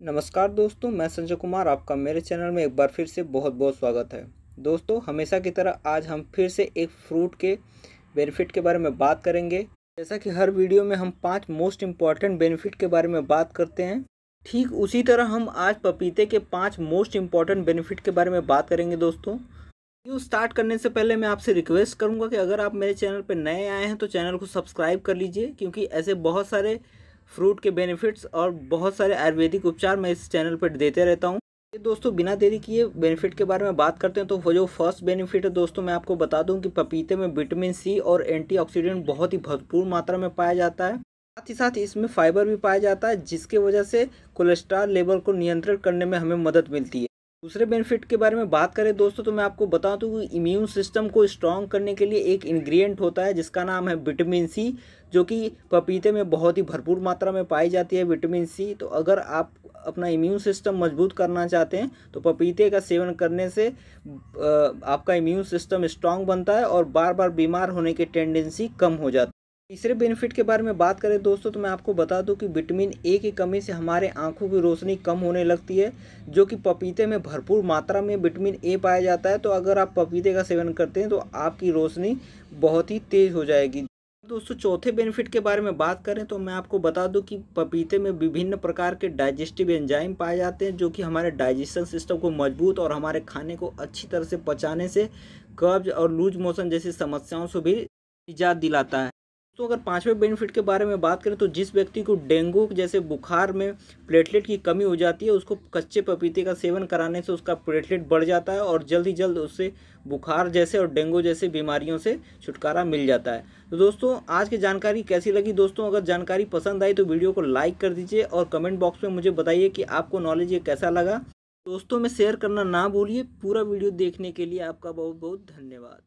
नमस्कार दोस्तों, मैं संजय कुमार, आपका मेरे चैनल में एक बार फिर से बहुत बहुत स्वागत है। दोस्तों, हमेशा की तरह आज हम फिर से एक फ्रूट के बेनिफिट के बारे में बात करेंगे। जैसा कि हर वीडियो में हम पाँच मोस्ट इंपॉर्टेंट बेनिफिट के बारे में बात करते हैं। ठीक उसी तरह हम आज पपीते के पाँच मोस्ट इंपॉर्टेंट बेनिफिट के बारे में बात करेंगे दोस्तों। वीडियो स्टार्ट करने से पहले मैं आपसे रिक्वेस्ट करूँगा कि अगर आप मेरे चैनल पर नए आए हैं तो चैनल को सब्सक्राइब कर लीजिए, क्योंकि ऐसे बहुत सारे फ्रूट के बेनिफिट्स और बहुत सारे आयुर्वेदिक उपचार मैं इस चैनल पर देते रहता हूँ। ये दोस्तों, बिना देरी किए बेनिफिट के बारे में बात करते हैं तो जो फ़र्स्ट बेनिफिट है दोस्तों, मैं आपको बता दूँ कि पपीते में विटामिन सी और एंटीऑक्सीडेंट बहुत ही भरपूर मात्रा में पाया जाता है। साथ ही साथ इसमें फाइबर भी पाया जाता है, जिसके वजह से कोलेस्ट्रॉल लेवल को नियंत्रण करने में हमें मदद मिलती है। दूसरे बेनिफिट के बारे में बात करें दोस्तों तो मैं आपको बता दूँ कि इम्यून सिस्टम को स्ट्रॉन्ग करने के लिए एक इंग्रेडिएंट होता है, जिसका नाम है विटामिन सी जो कि पपीते में बहुत ही भरपूर मात्रा में पाई जाती है विटामिन सी तो अगर आप अपना इम्यून सिस्टम मज़बूत करना चाहते हैं तो पपीते का सेवन करने से आपका इम्यून सिस्टम स्ट्रांग बनता है और बार बार बीमार होने की टेंडेंसी कम हो जाती है। तीसरे बेनिफिट के बारे में बात करें दोस्तों तो मैं आपको बता दूँ कि विटामिन ए की कमी से हमारे आँखों की रोशनी कम होने लगती है, जो कि पपीते में भरपूर मात्रा में विटामिन ए पाया जाता है। तो अगर आप पपीते का सेवन करते हैं तो आपकी रोशनी बहुत ही तेज़ हो जाएगी। दोस्तों, चौथे बेनिफिट के बारे में बात करें तो मैं आपको बता दूँ कि पपीते में विभिन्न प्रकार के डाइजेस्टिव एंजाइम पाए जाते हैं, जो कि हमारे डाइजेशन सिस्टम को मज़बूत और हमारे खाने को अच्छी तरह से पचाने से कब्ज और लूज मोशन जैसी समस्याओं से भी निजात दिलाता है। तो अगर पाँचवें बेनिफिट के बारे में बात करें तो जिस व्यक्ति को डेंगू जैसे बुखार में प्लेटलेट की कमी हो जाती है, उसको कच्चे पपीते का सेवन कराने से उसका प्लेटलेट बढ़ जाता है और जल्द ही जल्द उससे बुखार जैसे और डेंगू जैसे बीमारियों से छुटकारा मिल जाता है। तो दोस्तों, आज की जानकारी कैसी लगी? दोस्तों, अगर जानकारी पसंद आई तो वीडियो को लाइक कर दीजिए और कमेंट बॉक्स में मुझे बताइए कि आपको नॉलेज ये कैसा लगा। दोस्तों, में शेयर करना ना भूलिए। पूरा वीडियो देखने के लिए आपका बहुत बहुत धन्यवाद।